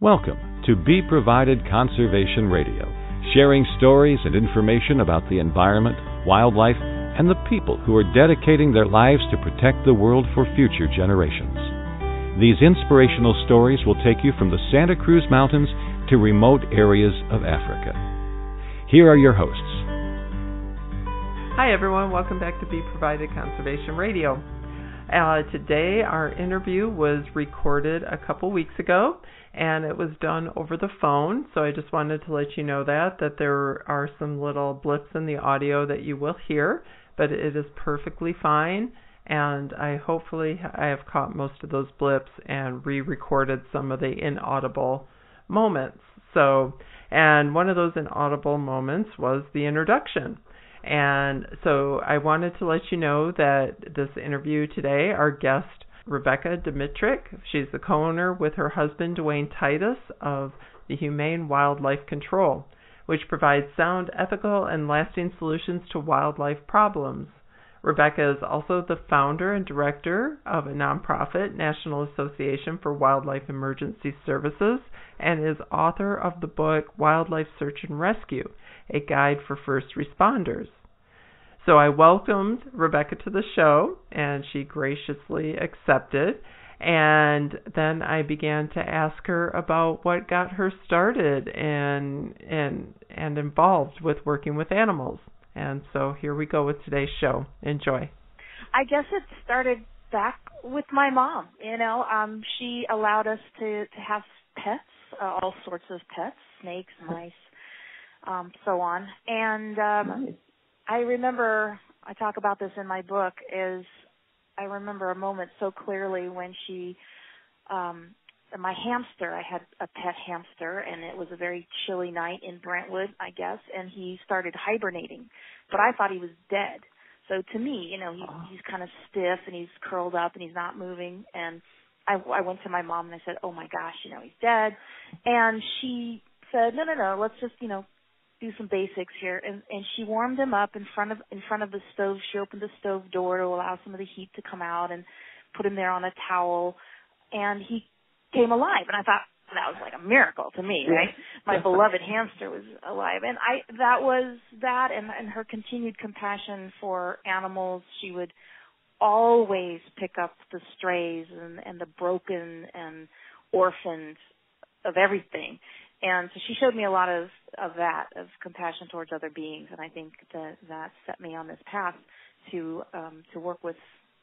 Welcome to BeProvided Conservation Radio, sharing stories and information about the environment, wildlife, and the people who are dedicating their lives to protect the world for future generations. These inspirational stories will take you from the Santa Cruz Mountains to remote areas of Africa. Here are your hosts. Hi, everyone. Welcome back to Be Provided Conservation Radio. Uh, today, our interview was recorded a couple weeks ago, and it was done over the phone. So I just wanted to let you know that that there are some little blips in the audio that you will hear, but it is perfectly fine. And I hopefully I have caught most of those blips and re-recorded some of the inaudible moments. So, and one of those inaudible moments was the introduction. And so I wanted to let you know that this interview today, our guest Rebecca Dmytryk, she's the co-owner with her husband Duane Titus of the Humane Wildlife Control, which provides sound, ethical, and lasting solutions to wildlife problems. Rebecca is also the founder and director of a nonprofit, National Association for Wildlife Emergency Services, and is author of the book Wildlife Search and Rescue, a guide for first responders. So I welcomed Rebecca to the show, and she graciously accepted. And then I began to ask her about what got her started and and and involved with working with animals. And so here we go with today's show. Enjoy. I guess it started back with my mom. You know, um, she allowed us to to have pets, uh, all sorts of pets, snakes, mice, um, so on. And um, nice I remember I talk about this in my book is I remember a moment so clearly when she um my hamster, I had a pet hamster and it was a very chilly night in Brentwood, I guess, and he started hibernating. But I thought he was dead. So to me, you know, he, oh. he's kind of stiff and he's curled up and he's not moving. And I, I went to my mom and I said, "Oh my gosh, you know, he's dead." And she said, "No, no, no, let's just, you know, do some basics here. And and she warmed him up in front of in front of the stove. She opened the stove door to allow some of the heat to come out and put him there on a towel. And he came alive. And i thought that was like a miracle to me right? My beloved hamster was alive. And i that was that and and her continued compassion for animals. She would always pick up the strays and and the broken and orphaned of everything and so she showed me a lot of of that of compassion towards other beings. And i think that that set me on this path to um to work with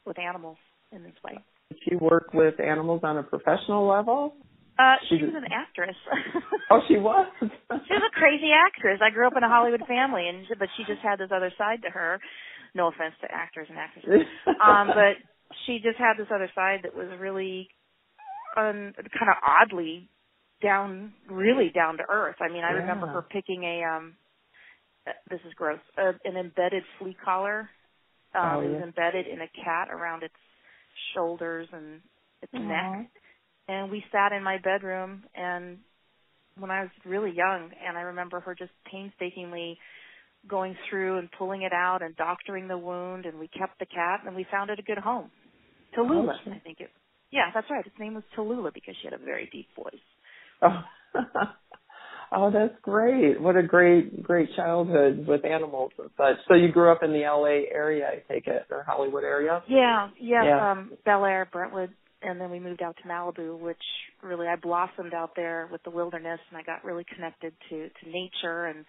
with animals in this way. Did she work with animals on a professional level? Uh she, she was an actress. Oh she was? She was a crazy actress. I grew up in a hollywood family and but she just had this other side to her. No offense to actors and actresses. Um but she just had this other side that was really um kind of oddly down really down to earth. I mean, I yeah. remember her picking a um this is gross, uh, an embedded flea collar. Um oh, yeah. it was embedded in a cat around its shoulders and its Aww. neck. And we sat in my bedroom and when I was really young and I remember her just painstakingly going through and pulling it out and doctoring the wound and we kept the cat and we found it a good home. Tallulah, oh, I think it yeah, that's right. Its name was Tallulah because she had a very deep voice. Oh. oh, that's great. What a great, great childhood with animals and such. So you grew up in the LA area, I take it, or Hollywood area? Yeah, yeah, yeah. um, Bel Air, Brentwood, and then we moved out to Malibu, which really I blossomed out there with the wilderness and I got really connected to, to nature and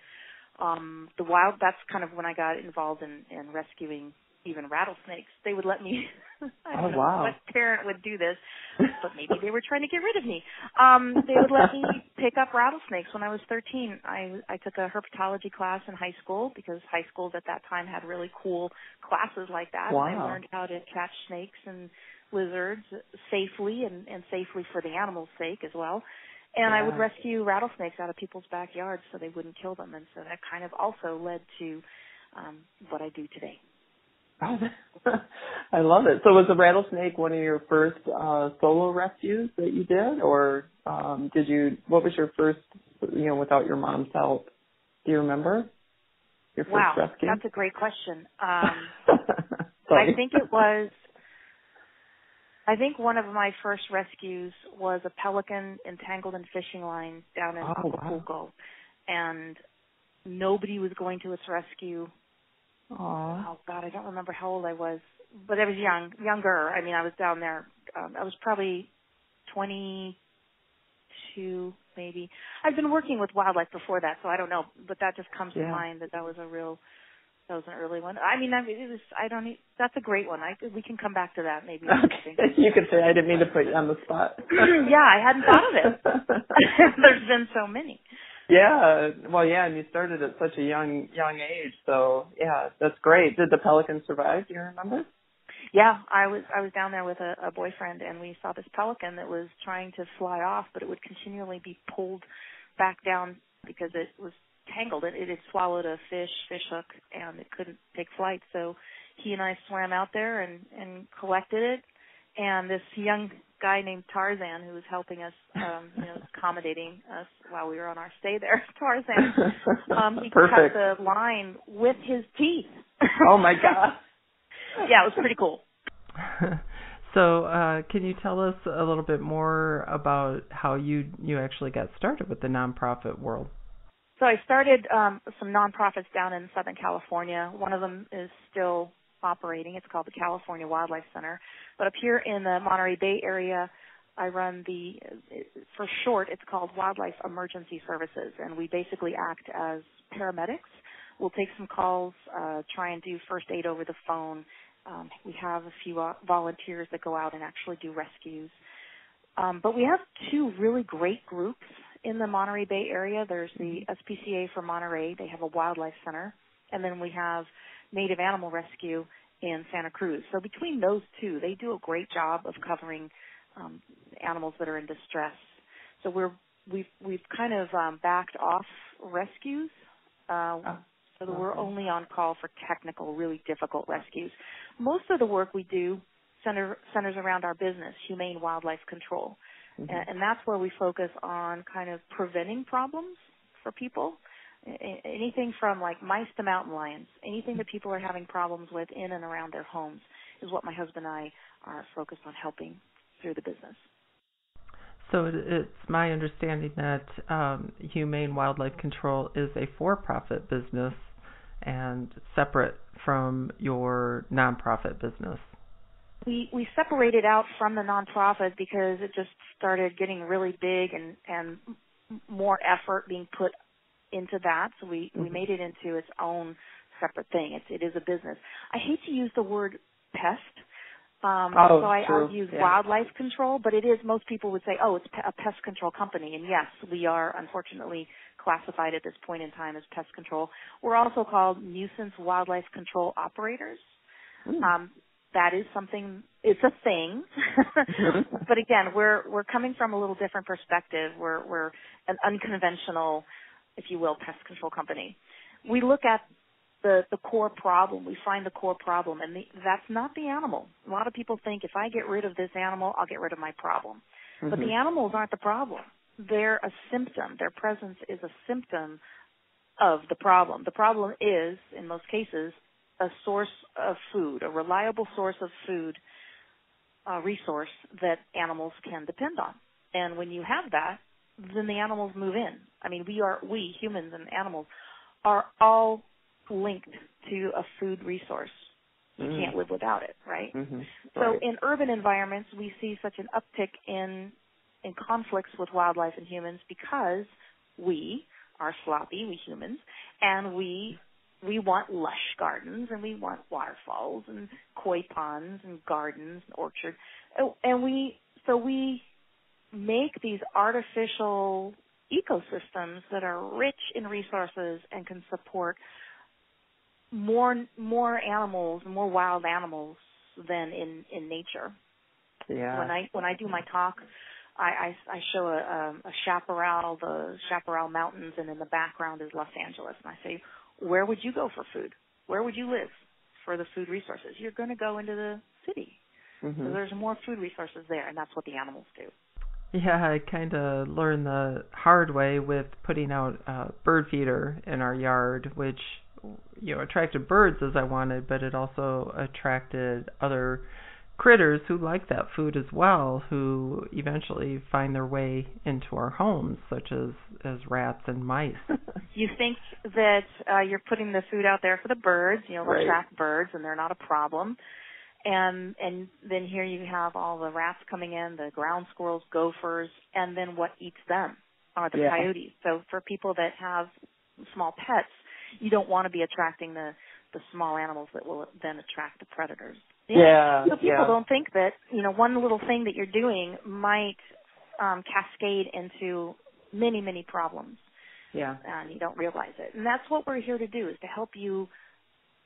um the wild that's kind of when I got involved in, in rescuing even rattlesnakes. They would let me. I don't oh, wow. know what parent would do this, but maybe they were trying to get rid of me. Um, they would let me pick up rattlesnakes when I was 13. I I took a herpetology class in high school because high schools at that time had really cool classes like that. Wow. And I learned how to catch snakes and lizards safely and, and safely for the animal's sake as well. And yeah. I would rescue rattlesnakes out of people's backyards so they wouldn't kill them. And so that kind of also led to um, what I do today. I love it. So was the rattlesnake one of your first uh solo rescues that you did or um did you what was your first you know without your mom's help? Do you remember? Your first wow, rescue? That's a great question. Um I think it was I think one of my first rescues was a pelican entangled in fishing line down in oh, Acapulco, wow. and nobody was going to its rescue. Aww. Oh God, I don't remember how old I was, but I was young, younger. I mean, I was down there. Um, I was probably twenty-two, maybe. I've been working with wildlife before that, so I don't know, but that just comes Yeah. to mind that that was a real that was an early one. I mean, I mean, it was. I don't. That's a great one. I we can come back to that maybe. Okay. You could say I didn't mean to put you on the spot. yeah, I hadn't thought of it. There's been so many. Yeah. Well, yeah, and you started at such a young young age, so yeah, that's great. Did the pelican survive? Do you remember? Yeah, I was I was down there with a, a boyfriend, and we saw this pelican that was trying to fly off, but it would continually be pulled back down because it was tangled. It, it had swallowed a fish fish hook, and it couldn't take flight. So he and I swam out there and and collected it. And this young guy named Tarzan, who was helping us, um, you know, accommodating us while we were on our stay there, Tarzan, um, he Perfect. cut the line with his teeth. oh my god. yeah, it was pretty cool. so, uh, can you tell us a little bit more about how you you actually got started with the nonprofit world? So I started um, some nonprofits down in Southern California. One of them is still operating. It's called the California Wildlife Center. But up here in the Monterey Bay area, I run the, for short, it's called Wildlife Emergency Services, and we basically act as paramedics. We'll take some calls, uh, try and do first aid over the phone. Um, we have a few uh, volunteers that go out and actually do rescues. Um, but we have two really great groups in the Monterey Bay area. There's the SPCA for Monterey. They have a wildlife center. And then we have Native Animal Rescue in Santa Cruz. So between those two, they do a great job of covering um, animals that are in distress. So we're we've we've kind of um, backed off rescues. Uh, Oh, so that we're only on call for technical, really difficult rescues. Most of the work we do center, centers around our business, humane wildlife control, Mhm. and, and that's where we focus on kind of preventing problems for people. Anything from like mice to mountain lions, anything that people are having problems with in and around their homes is what my husband and I are focused on helping through the business. So it's my understanding that um, Humane Wildlife Control is a for-profit business and separate from your nonprofit business. we we separated out from the nonprofit because it just started getting really big and and more effort being put into that so we we Mhm. made it into its own separate thing it's it is a business i hate to use the word pest um Oh, so i true. i'll use Yeah. wildlife control but it is most people would say oh it's a pest control company and yes we are unfortunately classified at this point in time as pest control we're also called nuisance wildlife control operators Mm. um, that is something. It's a thing, but again, we're we're coming from a little different perspective. We're we're an unconventional, if you will, pest control company. We look at the the core problem. We find the core problem, and the, that's not the animal. A lot of people think if I get rid of this animal, I'll get rid of my problem. But the Mhm. animals aren't the problem. They're a symptom. Their presence is a symptom of the problem. The problem is, in most cases, a source of food, a reliable source of food, uh, resource that animals can depend on. And when you have that, then the animals move in. I mean, we are, we, humans and animals, are all linked to a food resource. We Mm. can't live without it, right? Mhm. So Right. in urban environments, we see such an uptick in in conflicts with wildlife and humans because we are sloppy, we humans, and we we want lush gardens and we want waterfalls and koi ponds and gardens and orchards, Oh, and we so we make these artificial ecosystems that are rich in resources and can support more more animals, more wild animals than in in nature. yeah. When I when I do my talk, I I, I show a, a chaparral, the Chaparral Mountains, and in the background is Los Angeles, and I say, where would you go for food? Where would you live for the food resources? You're going to go into the city. So Mhm. there's more food resources there, and that's what the animals do. Yeah, I kind of learned the hard way with putting out a bird feeder in our yard, which you know attracted birds as I wanted, but it also attracted other critters who like that food as well, who eventually find their way into our homes, such as as rats and mice. you think that uh, you're putting the food out there for the birds, you know, right. attract birds, and they're not a problem. And and then here you have all the rats coming in, the ground squirrels, gophers, and then what eats them are the yeah. coyotes. So for people that have small pets, you don't want to be attracting the the small animals that will then attract the predators. Yeah. So people yeah. don't think that you know one little thing that you're doing might um, cascade into many many problems. Yeah. And you don't realize it. And that's what we're here to do is to help you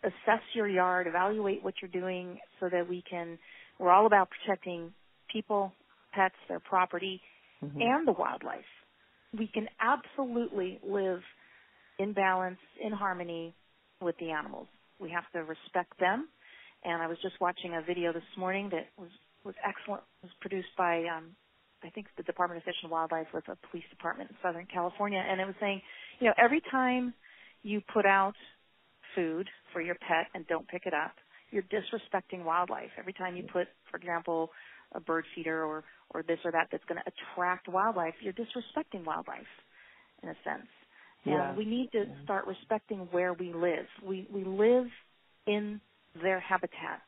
assess your yard, evaluate what you're doing, so that we can. We're all about protecting people, pets, their property, mm-hmm. and the wildlife. We can absolutely live in balance, in harmony with the animals. We have to respect them and I was just watching a video this morning that was was excellent. It was produced by um, I think the Department of Fish and Wildlife with a police department in Southern California, and it was saying, you know, every time you put out food for your pet and don't pick it up, you're disrespecting wildlife. Every time you put, for example, a bird feeder or or this or that that's going to attract wildlife, you're disrespecting wildlife in a sense. Yeah. And we need to yeah. start respecting where we live. We we live in their habitat.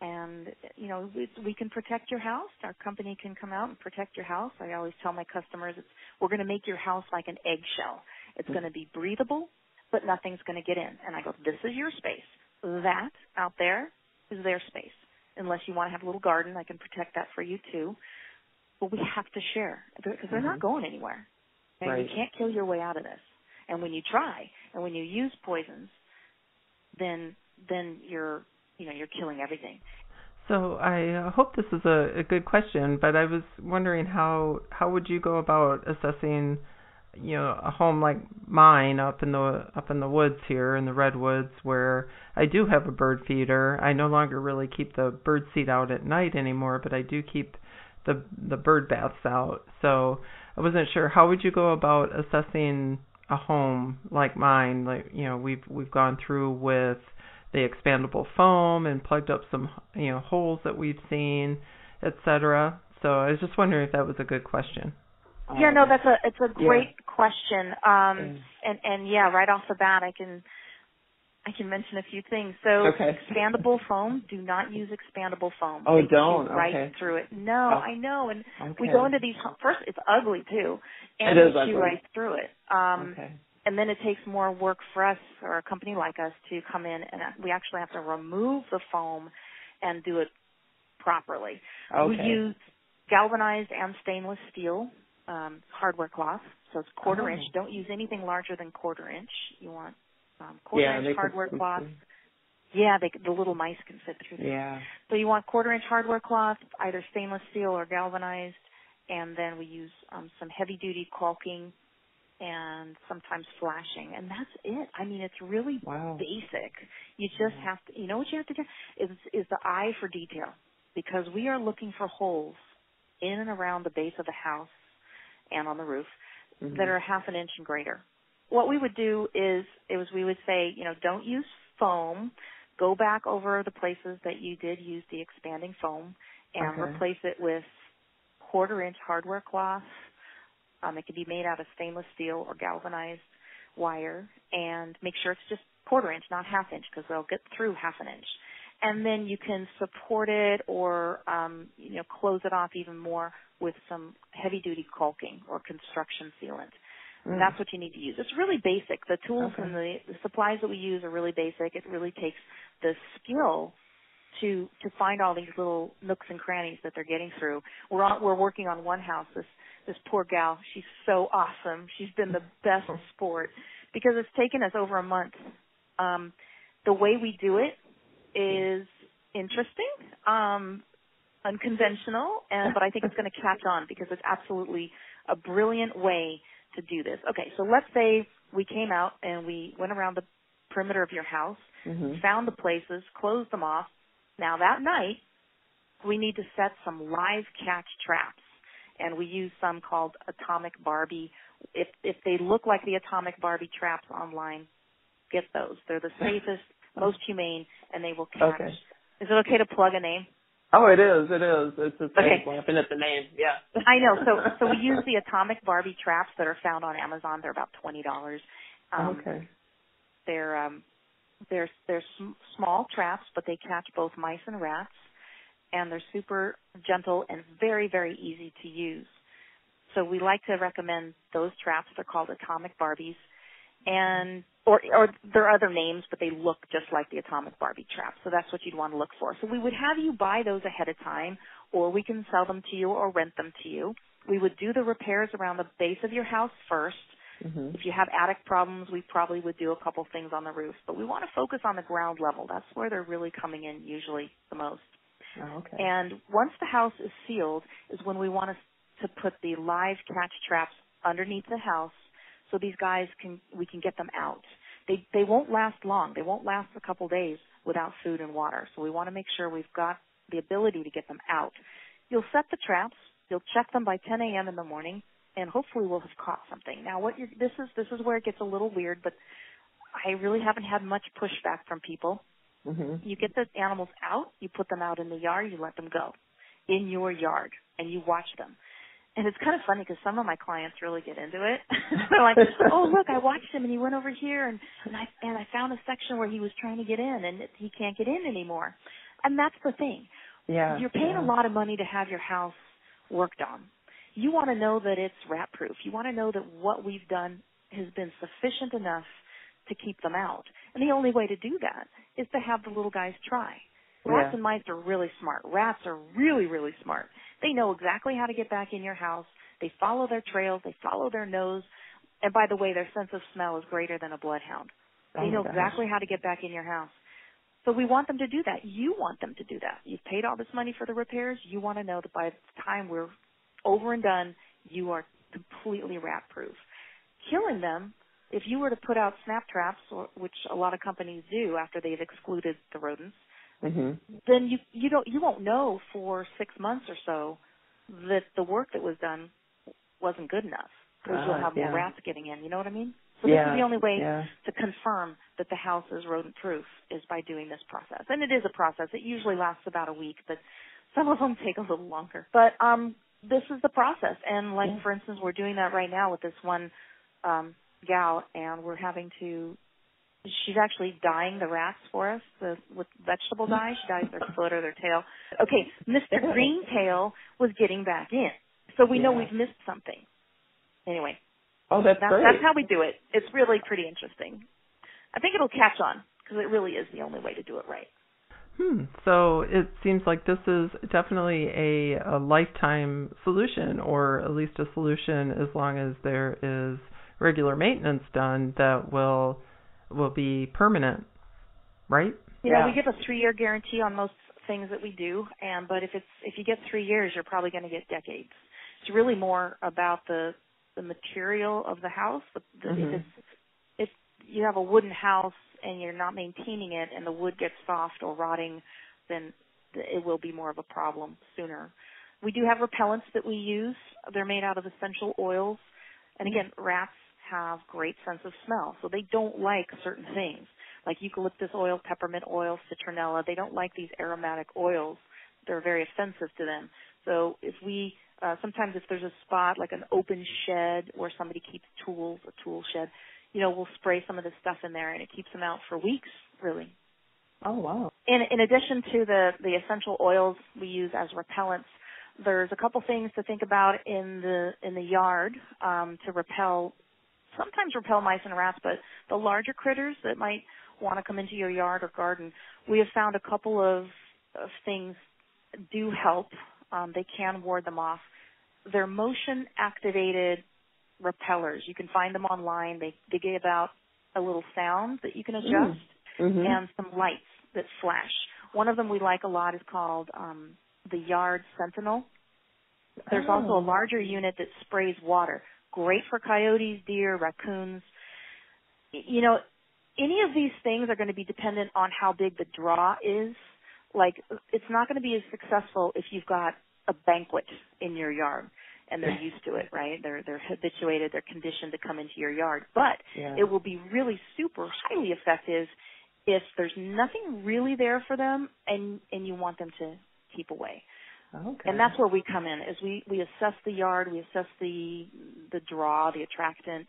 And you know, we, we can protect your house. Our company can come out and protect your house. I always tell my customers, it's, we're going to make your house like an eggshell. It's mm. going to be breathable, but nothing's going to get in. And I go, this is your space. That out there is their space. Unless you want to have a little garden, I can protect that for you too. But we have to share because they're mm-hmm. not going anywhere. And right. you can't kill your way out of this. And when you try, and when you use poisons, then then you're you know you're killing everything. So I uh, hope this is a, a good question, but I was wondering how how would you go about assessing, you know, a home like mine up in the up in the woods here in the redwoods where I do have a bird feeder. I no longer really keep the bird seed out at night anymore, but I do keep the the bird baths out. So I wasn't sure how would you go about assessing a home like mine. Like you know, we've we've gone through with the expandable foam and plugged up some you know holes that we've seen, etc. So I was just wondering if that was a good question. Yeah, no, that's a it's a great yeah. question. Um, and and yeah, right off the bat, I can I can mention a few things. So okay. expandable foam, do not use expandable foam. Oh, they don't. Right okay. through it. No, oh. I know. And okay. we go into these first. It's ugly too, and it is ugly. right through it. Um, okay. And then it takes more work for us or a company like us to come in and we actually have to remove the foam and do it properly. Okay. We use galvanized and stainless steel um, hardware cloth, so it's quarter oh. inch. Don't use anything larger than quarter inch. You want um, quarter yeah, inch hardware cloth. Yeah, they, the little mice can fit through. Yeah. So you want quarter inch hardware cloth, either stainless steel or galvanized, and then we use um, some heavy duty caulking and sometimes flashing and that's it i mean it's really wow. basic you just yeah. have to you know what you have to do is is the eye for detail because we are looking for holes in and around the base of the house and on the roof mm-hmm. that are half an inch and greater what we would do is it was we would say you know don't use foam go back over the places that you did use the expanding foam and okay. replace it with quarter inch hardware cloth um, it can be made out of stainless steel or galvanized wire, and make sure it's just quarter inch, not half inch, because they'll get through half an inch. And then you can support it or um, you know close it off even more with some heavy duty caulking or construction sealant. Mm. That's what you need to use. It's really basic. The tools okay. and the, the supplies that we use are really basic. It really takes the skill to to find all these little nooks and crannies that they're getting through. We're on, we're working on one house. This this poor gal, she's so awesome. She's been the best sport because it's taken us over a month. Um, the way we do it is interesting, um, unconventional, and but I think it's going to catch on because it's absolutely a brilliant way to do this. Okay, so let's say we came out and we went around the perimeter of your house, mm-hmm. found the places, closed them off. Now that night, we need to set some live catch traps and we use some called Atomic Barbie. If if they look like the Atomic Barbie traps online, get those. They're the safest, most humane, and they will catch. Okay. Is it okay to plug a name? Oh, it is. It is. It's just okay. laughing at the name. Yeah. I know. So so we use the atomic Barbie traps that are found on Amazon. They're about twenty dollars. Um, okay. They're um they're they're sm- small traps, but they catch both mice and rats, and they're super gentle and very very easy to use. So we like to recommend those traps. They're called atomic Barbies, and or or there are other names, but they look just like the atomic Barbie trap. So that's what you'd want to look for. So we would have you buy those ahead of time, or we can sell them to you or rent them to you. We would do the repairs around the base of your house 1st mm-hmm. If you have attic problems, we probably would do a couple things on the roof, but we want to focus on the ground level. That's where they're really coming in usually the most. Oh, okay. And once the house is sealed is when we want to, to put the live catch traps underneath the house so these guys can we can get them out. They they won't last long. They won't last a couple days without food and water. So we want to make sure we've got the ability to get them out. You'll set the traps. You'll check them by 10 a.m. in the morning, and hopefully we'll have caught something. Now, what you this is this is where it gets a little weird, but I really haven't had much pushback from people. Mm-hmm. You get the animals out, you put them out in the yard, you let them go in your yard, and you watch them and it's kind of funny because some of my clients really get into it. They're like, "Oh, look, I watched him, and he went over here, and and I and I found a section where he was trying to get in, and he can't get in anymore." And that's the thing. Yeah. You're paying yeah. a lot of money to have your house worked on. You want to know that it's rat proof. You want to know that what we've done has been sufficient enough to keep them out. And the only way to do that is to have the little guys try. Rats yeah. and mice are really smart. Rats are really, really smart. They know exactly how to get back in your house. They follow their trails. They follow their nose. And by the way, their sense of smell is greater than a bloodhound. Oh they oh know gosh. exactly how to get back in your house. So we want them to do that. You want them to do that. You've paid all this money for the repairs. You want to know that by the time we're over and done, you are completely rat proof. Killing them, if you were to put out snap traps, or, which a lot of companies do after they've excluded the rodents, mm-hmm. then you you don't you won't know for six months or so that the work that was done wasn't good enough because uh, you'll have yeah. more rats getting in. You know what I mean? So yeah. this is the only way yeah. to confirm that the house is rodent proof is by doing this process. And it is a process. It usually lasts about a week, but some of them take a little longer. But um this is the process. And like yeah. for instance, we're doing that right now with this one um gal and we're having to she's actually dyeing the rats for us the, with vegetable dye. She dyes their foot or their tail. Okay, Mr. Greentail was getting back in, so we know we've missed something. Anyway, Oh, that's that's, great. that's how we do it. It's really pretty interesting. I think it'll catch on because it really is the only way to do it right. Hmm. So it seems like this is definitely a, a lifetime solution, or at least a solution as long as there is regular maintenance done that will will be permanent, right? You know, Yeah. we give a three-year guarantee on most things that we do, and but if it's if you get three years, you're probably going to get decades. It's really more about the the material of the house. The, the, Mhm. If it's if you have a wooden house and you're not maintaining it, and the wood gets soft or rotting, then it will be more of a problem sooner. We do have repellents that we use. They're made out of essential oils, and again, rats have great sense of smell, so they don't like certain things like eucalyptus oil, peppermint oil, citronella. They don't like these aromatic oils. They're very offensive to them. So if we uh, sometimes if there's a spot like an open shed where somebody keeps tools, a tool shed, you know, we'll spray some of this stuff in there and it keeps them out for weeks, really. Oh wow. In in addition to the the essential oils we use as repellents, there's a couple things to think about in the in the yard um, to repel sometimes repel mice and rats, but the larger critters that might want to come into your yard or garden, we have found a couple of, of things do help. Um, they can ward them off. They're motion activated repellers. You can find them online. They they give out a little sound that you can adjust Mm-hmm. and some lights that flash. One of them we like a lot is called um, the Yard Sentinel. There's Oh. also a larger unit that sprays water. Great for coyotes, deer, raccoons. You know, any of these things are going to be dependent on how big the draw is. Like, it's not going to be as successful if you've got a banquet in your yard and they're used to it, right? They're they're habituated, they're conditioned to come into your yard. But yeah. it will be really super highly effective if there's nothing really there for them and and you want them to keep away. Okay. And that's where we come in. Is we we assess the yard, we assess the the draw, the attractant,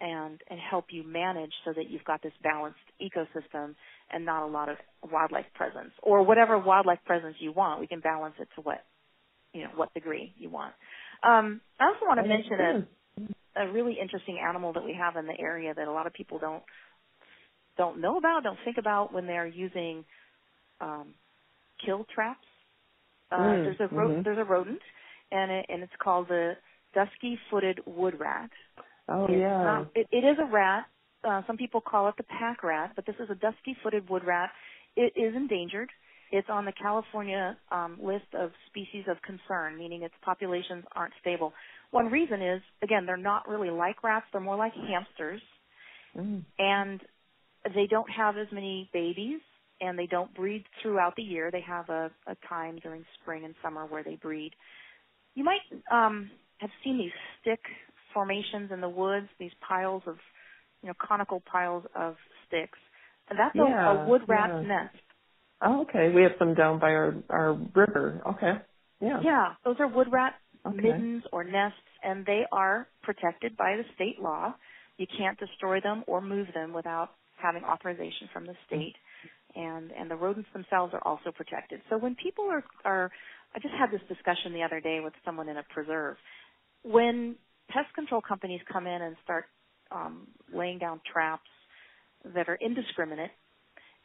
and and help you manage so that you've got this balanced ecosystem and not a lot of wildlife presence or whatever wildlife presence you want. We can balance it to what you know what degree you want. Um, I also want to mention a a really interesting animal that we have in the area that a lot of people don't don't know about, don't think about when they're using um, kill traps. Uh, mm, there's a ro- mm-hmm. there's a rodent, and it, and it's called the dusky-footed wood rat. Oh it's yeah. Not, it, it is a rat. Uh, some people call it the pack rat, but this is a dusky-footed wood rat. It is endangered. It's on the California um, list of species of concern, meaning its populations aren't stable. One reason is, again, they're not really like rats; they're more like hamsters, Mm. and they don't have as many babies, and they don't breed throughout the year. They have a, a time during spring and summer where they breed. You might um, have seen these stick formations in the woods, these piles of, you know, conical piles of sticks. And that's a, Yeah, a wood rat's yeah. nest. Oh, okay. We have some down by our our river. Okay. Yeah. Yeah, those are wood rat Okay. middens or nests, and they are protected by the state law. You can't destroy them or move them without having authorization from the state. And and the rodents themselves are also protected. So when people are are, I just had this discussion the other day with someone in a preserve. When pest control companies come in and start um, laying down traps that are indiscriminate,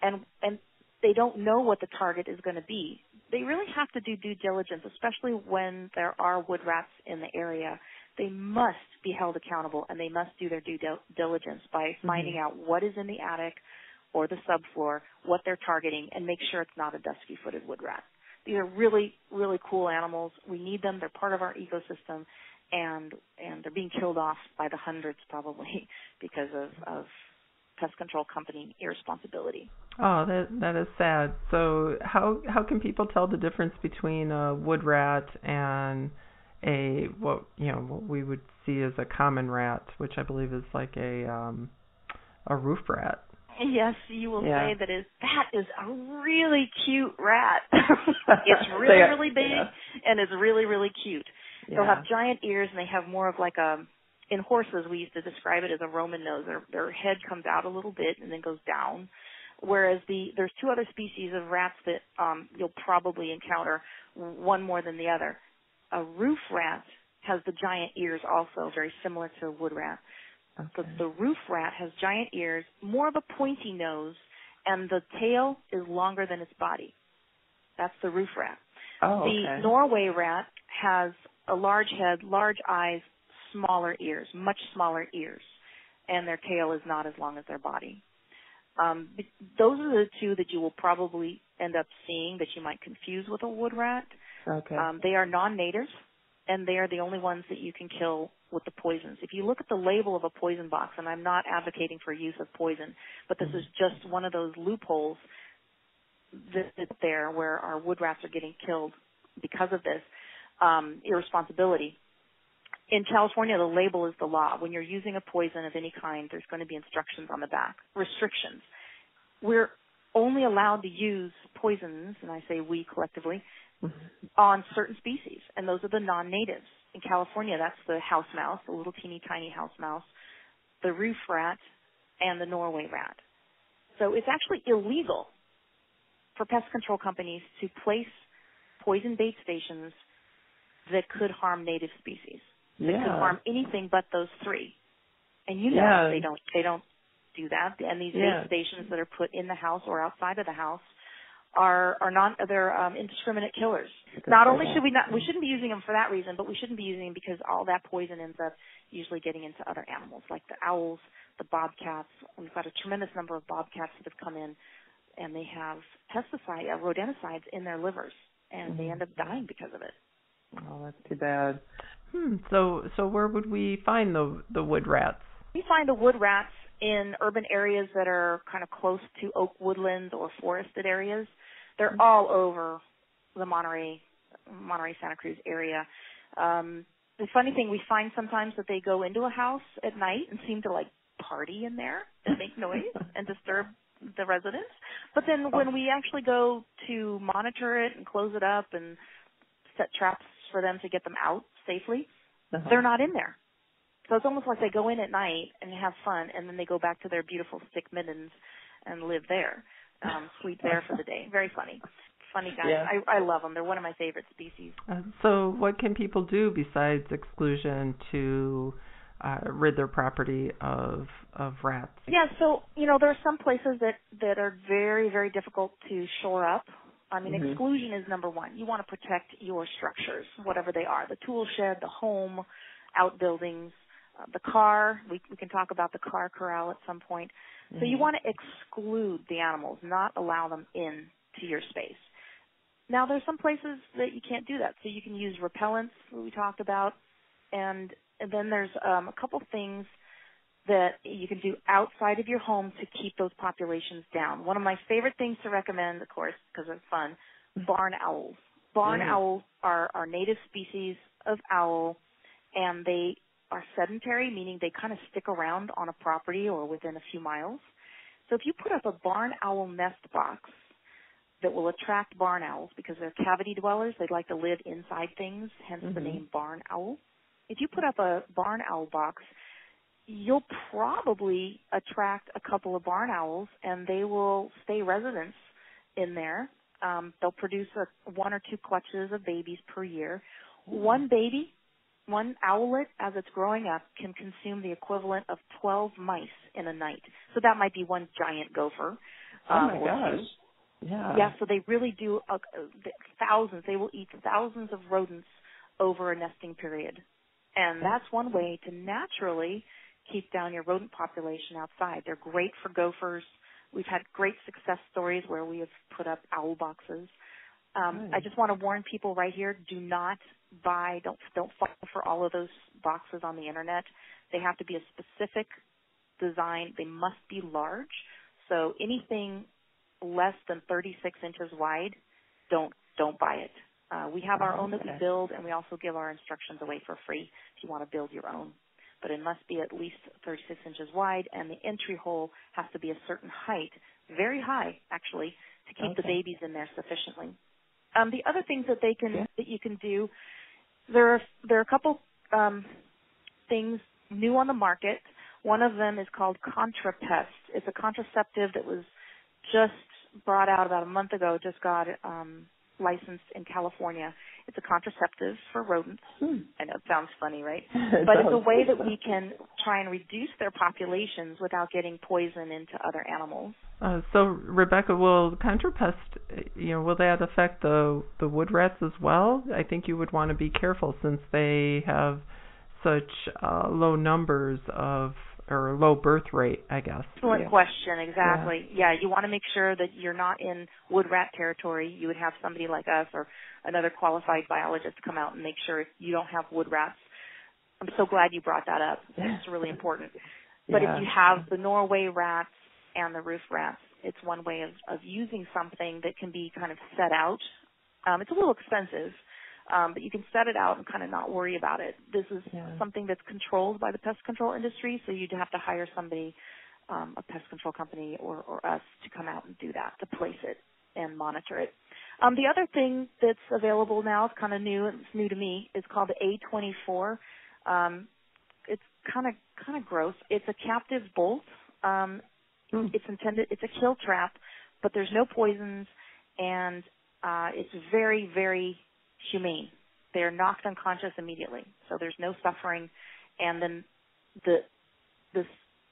and and they don't know what the target is going to be. They really have to do due diligence, especially when there are wood rats in the area. They must be held accountable and they must do their due diligence by finding out what is in the attic or the subfloor, what they're targeting, and make sure it's not a dusky footed wood rat. These are really, really cool animals. We need them. They're part of our ecosystem and and they're being killed off by the hundreds probably because of, of pest control company irresponsibility. Oh, that that is sad. So how how can people tell the difference between a wood rat and a what you know what we would see as a common rat, which I believe is like a um a roof rat. Yes, you will Yeah. say that is that is a really cute rat. it's really really big yeah. and it's really really cute. They'll have giant ears and they have more of like a in horses we used to describe it as a Roman nose. Their their head comes out a little bit and then goes down. Whereas the there's two other species of rats that um you'll probably encounter, one more than the other. A roof rat has the giant ears also, very similar to a wood rat. The, Okay. the roof rat has giant ears, more of a pointy nose, and the tail is longer than its body. That's the roof rat. Oh, the okay. Norway rat has a large head, large eyes, smaller ears, much smaller ears, and their tail is not as long as their body. Um, those are the two that you will probably end up seeing that you might confuse with a wood rat. okay. Um, they are non-native, and they are the only ones that you can kill with the poisons. If you look at the label of a poison box, and I'm not advocating for use of poison, but this is just one of those loopholes that's there where our wood rats are getting killed because of this um, irresponsibility. In California, the label is the law. When you're using a poison of any kind, there's going to be instructions on the back, restrictions. We're only allowed to use poisons, and I say we collectively, Mm-hmm. on certain species, and those are the non-natives. In California, that's the house mouse, the little teeny tiny house mouse, the roof rat, and the Norway rat. So it's actually illegal for pest control companies to place poison bait stations that could harm native species. That yeah. could harm anything but those three. And you know Yeah. they don't they don't do that. And these Yeah. bait stations that are put in the house or outside of the house are are not they're um, indiscriminate killers. Not only should we not we shouldn't be using them for that reason, but we shouldn't be using them because all that poison ends up usually getting into other animals like the owls, the bobcats. We've got a tremendous number of bobcats that have come in, and they have pesticide uh, rodenticides in their livers, and they Mhm. end up dying because of it. Oh, that's too bad. Hmm. So so where would we find the the wood rats? We find the wood rats in urban areas that are kind of close to oak woodlands or forested areas. They're all over the Monterey, Monterey Santa Cruz area. Um, the funny thing, we find sometimes that they go into a house at night and seem to like party in there and make noise and disturb the residents. But then when we actually go to monitor it and close it up and set traps for them to get them out safely, uh-huh. they're not in there. So it's almost like they go in at night and have fun, and then they go back to their beautiful stick middens and live there, um, sleep there for the day. Very funny, funny guys. Yeah. I I love them. They're one of my favorite species. Uh, so what can people do besides exclusion to uh, rid their property of of rats? Yeah, so you know there are some places that that are very very difficult to shore up. I mean, mm-hmm. exclusion is number one. You want to protect your structures, whatever they are, the tool shed, the home, outbuildings, uh, the car. We we can talk about the car corral at some point. Mm-hmm. So you mm-hmm. want to exclude the animals, not allow them in to your space. Now there's some places that you can't do that, so you can use repellents, we talked about, and and then there's um, a couple things that you can do outside of your home to keep those populations down. One of my favorite things to recommend, of course, because it's fun, barn owls. Barn mm-hmm. owls are our native species of owl, and they are sedentary, meaning they kind of stick around on a property or within a few miles. So if you put up a barn owl nest box that will attract barn owls because they're cavity dwellers, they like to live inside things, hence mm-hmm. the name barn owl if you put up a barn owl box, you'll probably attract a couple of barn owls and they will stay residents in there. Um, they'll produce a, one or two clutches of babies per year. One baby, one owlet as it's growing up can consume the equivalent of 12 mice in a night. So that might be one giant gopher. Oh my gosh. Yeah. Yeah, so they really do uh, thousands. They will eat thousands of rodents over a nesting period. And that's one way to naturally keep down your rodent population outside. They're great for gophers. We've had great success stories where we have put up owl boxes. Um, I just want to warn people right here: do not buy, don't don't fall for all of those boxes on the internet. They have to be a specific design. They must be large. So anything less than 36 inches wide, don't don't buy it. Uh, we have our own that we build, and we also give our instructions away for free if you want to build your own. But it must be at least 36 inches wide, and the entry hole has to be a certain height, very high actually, to keep okay. the babies in there sufficiently. Um, the other things that they can yeah. that you can do, there are there are a couple um, things new on the market. One of them is called ContraPest. It's a contraceptive that was just brought out about a month ago. Just got um, licensed in California. It's a contraceptive for rodents. Hmm. I know it sounds funny, right? it but it's a way that we can try and reduce their populations without getting poison into other animals. Uh, so, Rebecca, will ContraPest, you know, will that affect the the wood rats as well? I think you would want to be careful since they have such uh, low numbers of or low birth rate, I guess. Excellent yeah. question. Exactly. Yeah. yeah, you want to make sure that you're not in wood rat territory. You would have somebody like us or another qualified biologist come out and make sure you don't have wood rats. I'm so glad you brought that up. It's really important. But yeah. if you have the Norway rats and the roof rats, it's one way of, of using something that can be kind of set out. Um, it's a little expensive, um, but you can set it out and kind of not worry about it. This is yeah. something that's controlled by the pest control industry, so you'd have to hire somebody, um, a pest control company or, or us to come out and do that, to place it and monitor it. Um, the other thing that's available now, it's kind of new, it's new to me, is called the A24. Um, it's kind of kind of gross. It's a captive bolt. Um, mm. It's intended. It's a kill trap, but there's no poisons, and uh, it's very very humane. They are knocked unconscious immediately, so there's no suffering, and then the this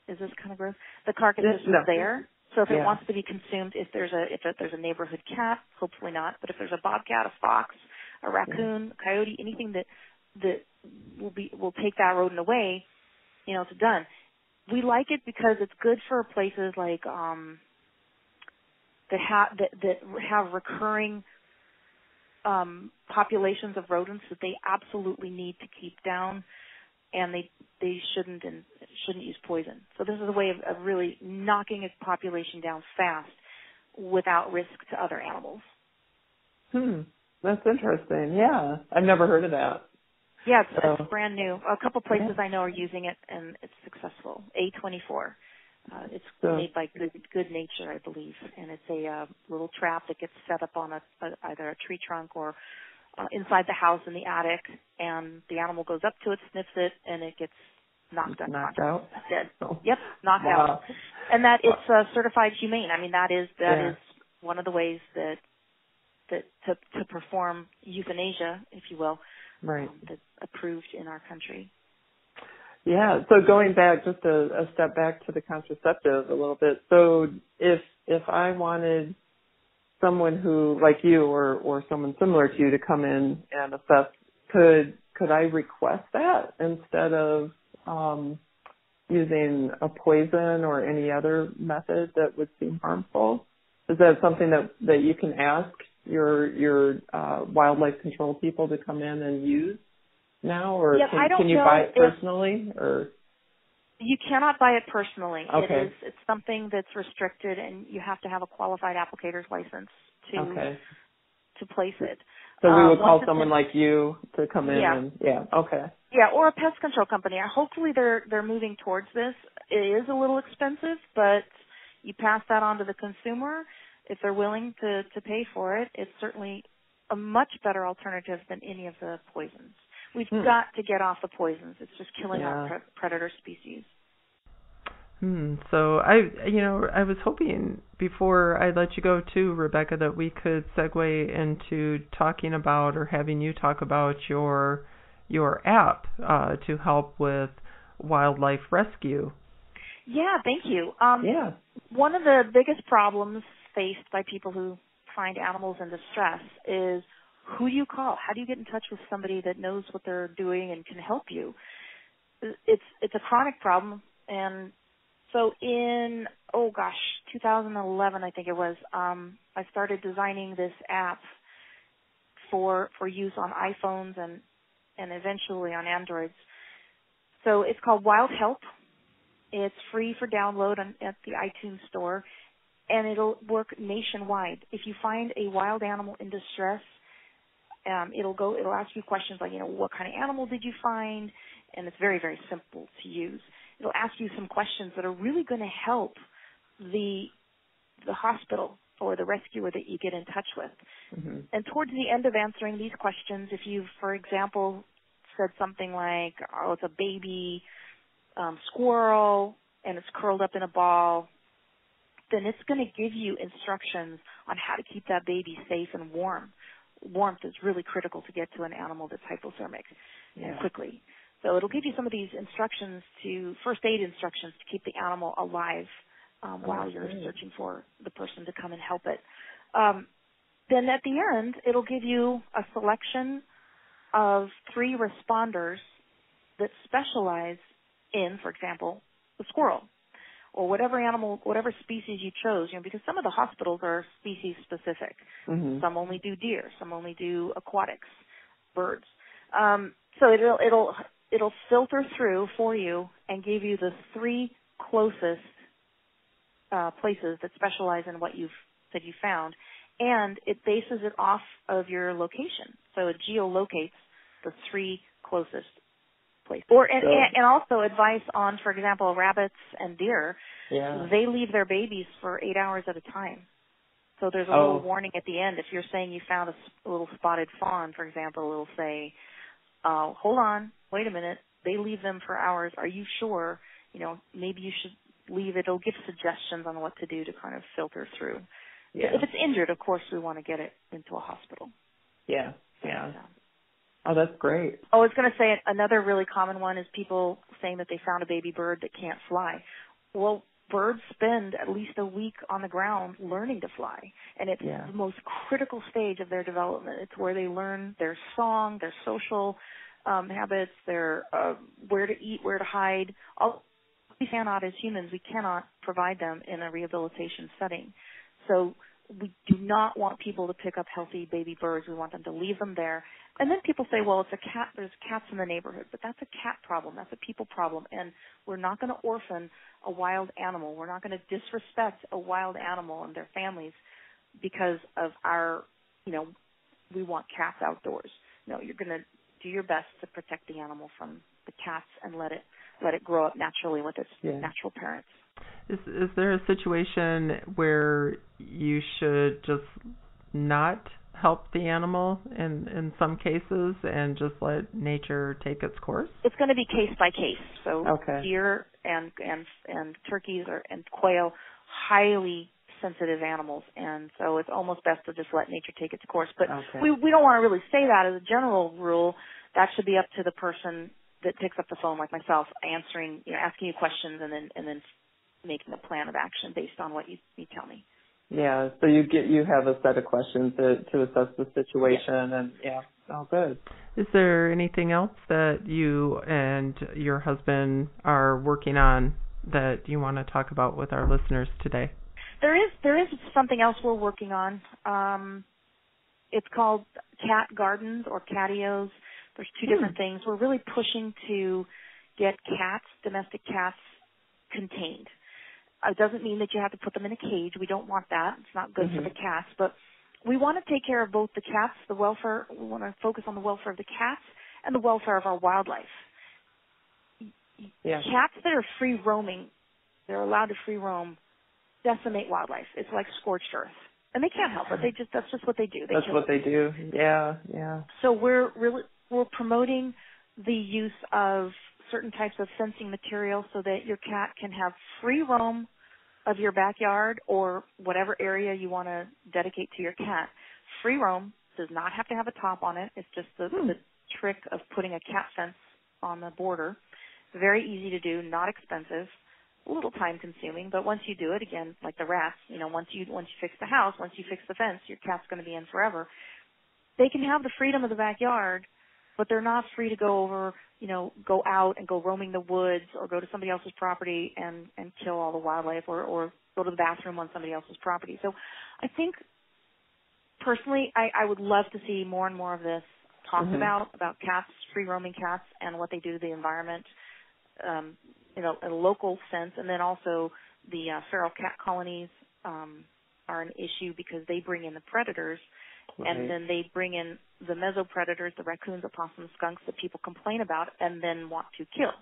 is this kind of gross. The carcass is no. there, so if yeah. it wants to be consumed, if there's a if there's a neighborhood cat, hopefully not, but if there's a bobcat, a fox, a raccoon, a coyote, anything that that will be will take that rodent away, you know, it's done. We like it because it's good for places like um that have that that have recurring um, populations of rodents that they absolutely need to keep down, and they they shouldn't and shouldn't use poison. So this is a way of, of really knocking a population down fast without risk to other animals. Hmm, that's interesting. Yeah, I've never heard of that. Yeah, it's, so. it's brand new. A couple places yeah. I know are using it, and it's successful. A24. Uh, it's So- made by Good Goodnature, I believe, and it's a uh, little trap that gets set up on a, a either a tree trunk or uh, inside the house in the attic, and the animal goes up to it, sniffs it, and it gets knocked Knocked unconscious, out. dead. Oh. Yep, knocked Wow. out. And that it's uh, certified humane. I mean, that is that is Yeah. one of the ways that that to to perform euthanasia, if you will, Right. um, that's approved in our country. Yeah. So going back just a, a step back to the contraceptive a little bit. So if if I wanted someone who like you or or someone similar to you to come in and assess, could could I request that instead of um, using a poison or any other method that would seem harmful? Is that something that that you can ask your your uh, wildlife control people to come in and use now, or Yep, can, I don't can you buy it if- personally, or You cannot buy it personally. Okay. is it's something that's restricted, and you have to have a qualified applicator's license to okay? to place it. So we Uh, would call someone in- like you to come in Yeah. and yeah, okay. Yeah, or a pest control company. Hopefully, they're they're moving towards this. It is a little expensive, but you pass that on to the consumer if they're willing to to pay for it. It's certainly a much better alternative than any of the poisons. We've Hmm. got to get off the poisons. It's just killing Yeah. our pre- predator species. Hmm. So I, you know, I was hoping before I let you go too, Rebecca, that we could segue into talking about or having you talk about your your app uh, to help with wildlife rescue. Yeah, thank you. Um, Yeah. One of the biggest problems faced by people who find animals in distress is who do you call? How do you get in touch with somebody that knows what they're doing and can help you? It's it's a chronic problem, and so in oh gosh, 2011 I think it was. Um, I started designing this app for for use on iPhones and and eventually on Androids. So it's called Wild Help. It's free for download on, at the iTunes store, and it'll work nationwide. If you find a wild animal in distress, um, it'll go. It'll ask you questions like, you know, what kind of animal did you find? And it's very, very simple to use. It'll ask you some questions that are really going to help the the hospital or the rescuer that you get in touch with. hmm And towards the end of answering these questions, if you've, for example, said something like, oh, it's a baby um, squirrel and it's curled up in a ball, then it's going to give you instructions on how to keep that baby safe and warm. Warmth is really critical to get to an animal that's hypothermic and quickly. So it'll give you some of these instructions to first aid instructions to keep the animal alive um, Oh, while you're great. searching for the person to come and help it. Um, then at the end, it'll give you a selection of three responders that specialize in, for example, the squirrel or whatever animal, whatever species you chose. You know, because some of the hospitals are species specific. hmm Some only do deer. Some only do aquatics, birds. Um, so it'll it'll it'll filter through for you and give you the three closest uh, places that specialize in what you've that you found, and it bases it off of your location. So it geolocates the three closest places. Or and, So- and also advice on, for example, rabbits and deer. Yeah. They leave their babies for eight hours at a time. So there's a Oh. little warning at the end. If you're saying you found a, little spotted fawn, for example, it'll say, uh, "Hold on, wait a minute. They leave them for hours. Are you sure? You know, maybe you should leave it." It'll give suggestions on what to do to kind of filter through. Yeah. If it's injured, of course, we want to get it into a hospital. Yeah. Yeah. So- Oh, that's great. Oh, I was going to say another really common one is people saying that they found a baby bird that can't fly. Well, birds spend at least a week on the ground learning to fly, and it's Yeah. the most critical stage of their development. It's where they learn their song, their social um, habits, their uh, where to eat, where to hide. All we cannot, as humans, we cannot provide them in a rehabilitation setting. So we do not want people to pick up healthy baby birds. We want them to leave them there. And then people say, well, it's a cat, there's cats in the neighborhood, but that's a cat problem. That's a people problem. And we're not going to orphan a wild animal. We're not going to disrespect a wild animal and their families because of our, you know, we want cats outdoors. No, you're going to do your best to protect the animal from the cats and let it let it grow up naturally with its yeah. natural parents. Is is there a situation where you should just not help the animal in in some cases and just let nature take its course? It's going to be case by case. So okay. deer and and and turkeys or and quail highly sensitive animals and so it's almost best to just let nature take its course. But okay. we we don't want to really say that as a general rule. That should be up to the person that picks up the phone like myself answering you know asking you questions and then and then making a plan of action based on what you you tell me. Yeah, so you get you have a set of questions to to assess the situation yeah. and yeah, all good. Is there anything else that you and your husband are working on that you want to talk about with our listeners today? There is there is something else we're working on. Um, it's called cat gardens or catios. There's two Hmm. different things. We're really pushing to get cats, domestic cats, contained. It doesn't mean that you have to put them in a cage. We don't want that. It's not good Mhm. for the cats. But we want to take care of both the cats, the welfare. We want to focus on the welfare of the cats and the welfare of our wildlife. Yeah. Cats that are free roaming, they're allowed to free roam, decimate wildlife. It's like scorched earth, and they can't help it. They just that's just what they do. They That's what they do. Yeah, yeah. so we're really we're promoting the use of certain types of fencing material so that your cat can have free roam of your backyard or whatever area you want to dedicate to your cat. Free roam does not have to have a top on it. It's just the, Hmm. the trick of putting a cat fence on the border. Very easy to do, not expensive, a little time consuming, but once you do it, again, like the rats, you know, once you once you fix the house, once you fix the fence, your cat's going to be in forever. They can have the freedom of the backyard, but they're not free to go over, you know, go out and go roaming the woods or go to somebody else's property and and kill all the wildlife or or go to the bathroom on somebody else's property. So I think personally I I would love to see more and more of this talked Mhm. about about cats, free roaming cats and what they do to the environment um you know, in a local sense and then also the uh, feral cat colonies um are an issue because they bring in the predators Right. and then they bring in the mesopredators, the raccoons, opossums, skunks that people complain about, and then want to kill.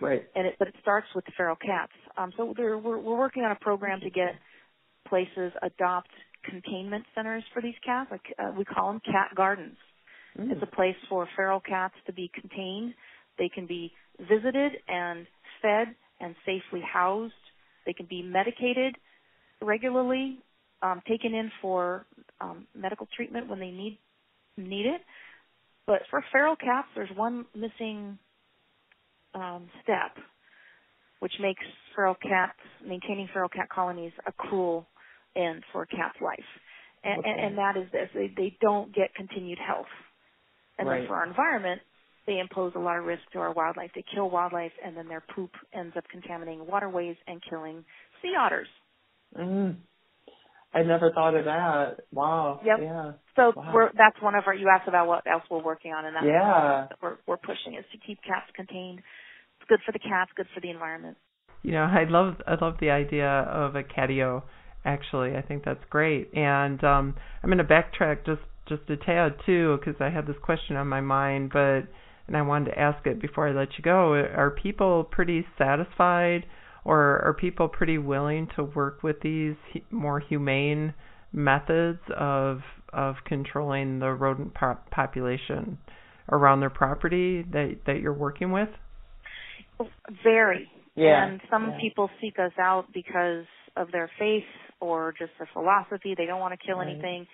right. And it, but it starts with the feral cats. Um, so we're, we're we're working on a program to get places adopt containment centers for these cats. Like uh, we call them cat gardens. Mm. It's a place for feral cats to be contained. They can be visited and fed and safely housed. They can be medicated regularly, um, taken in for um, medical treatment when they need need it. But for feral cats, there's one missing um, step, which makes feral cats maintaining feral cat colonies a cruel end for a cat's life, and, Okay. and, and that is this: they, they don't get continued health, and Right. then for our environment, they impose a lot of risk to our wildlife. They kill wildlife, and then their poop ends up contaminating waterways and killing sea otters. Mm. I never thought of that. Wow. Yep. Yeah. So Wow. we're that's one of our. You asked about what else we're working on, and that's Yeah. what we're we're pushing is to keep cats contained. It's good for the cats, good for the environment. You know, I love I love the idea of a catio. Actually, I think that's great, and um, I'm going to backtrack just just a tad too because I had this question on my mind, but and I wanted to ask it before I let you go. Are people pretty satisfied, or are people pretty willing to work with these more humane methods of of controlling the rodent po- population around their property that that you're working with? Very. Yeah. And some Yeah. people seek us out because of their faith or just their philosophy. They don't want to kill Right. anything,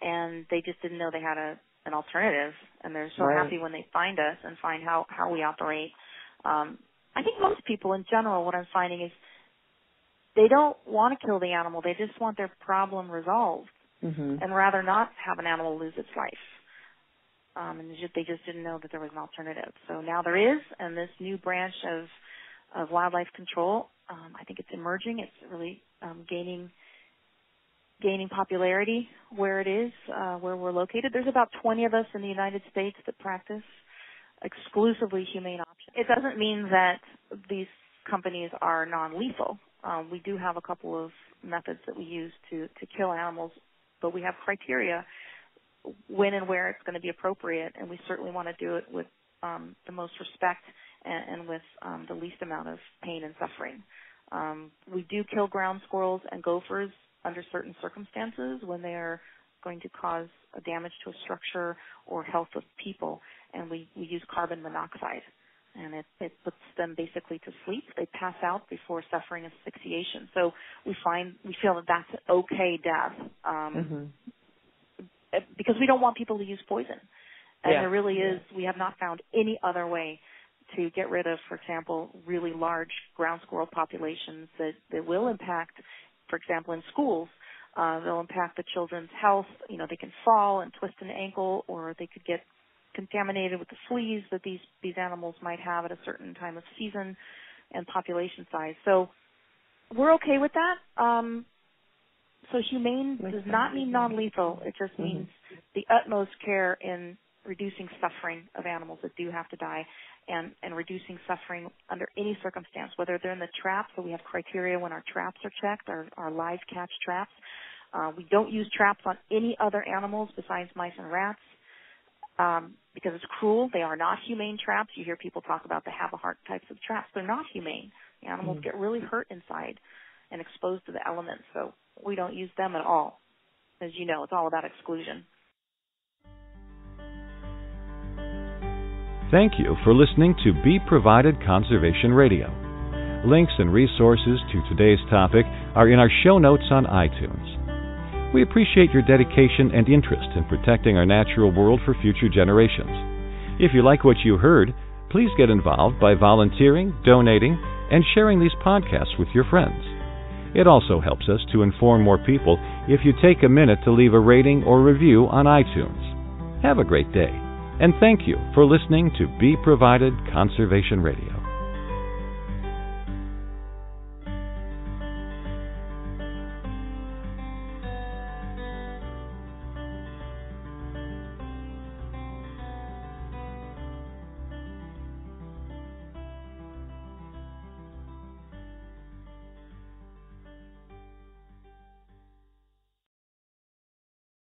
and they just didn't know they had a an alternative. And they're so Right. happy when they find us and find how how we operate. Um, I think most people in general, what I'm finding is they don't want to kill the animal. They just want their problem resolved. Mhm. and rather not have an animal lose its life. Um, and they just, they just didn't know that there was an alternative. So now there is, and this new branch of of wildlife control, um, I think it's emerging. It's really um, gaining gaining popularity where it is, uh, where we're located. There's about 20 of us in the United States that practice exclusively humane. It doesn't mean that these companies are non-lethal. Um, we do have a couple of methods that we use to to kill animals but we have criteria when and where it's going to be appropriate, and we certainly want to do it with um, the most respect and, and with um, the least amount of pain and suffering. Um, we do kill ground squirrels and gophers under certain circumstances when they are going to cause a damage to a structure or health of people, and we, we use carbon monoxide. And it, it puts them basically to sleep. They pass out before suffering asphyxiation. So we find we feel that that's okay death um, mm-hmm. because we don't want people to use poison. And yeah. there really is. We have not found any other way to get rid of, for example, really large ground squirrel populations that, that will impact, for example, in schools, uh, they'll impact the children's health. You know, they can fall and twist an ankle, or they could get contaminated with the fleas that these these animals might have at a certain time of season and population size. So we're okay with that. Um, so humane does not mean non-lethal. It just mm-hmm. means mm-hmm. the utmost care in reducing suffering of animals that do have to die and, and reducing suffering under any circumstance, whether they're in the trap, so we have criteria when our traps are checked, our, our live catch traps. Uh, we don't use traps on any other animals besides mice and rats um, because it's cruel. They are not humane traps. You hear people talk about the Havahart types of traps. They're not humane. The animals mm-hmm. get really hurt inside and exposed to the elements, so we don't use them at all. As you know, it's all about exclusion. Thank you for listening to BeProvided Conservation Radio. Links and resources to today's topic are in our show notes on iTunes. We appreciate your dedication and interest in protecting our natural world for future generations. If you like what you heard, please get involved by volunteering, donating, and sharing these podcasts with your friends. It also helps us to inform more people if you take a minute to leave a rating or review on iTunes. Have a great day. And thank you for listening to BeProvided Conservation Radio.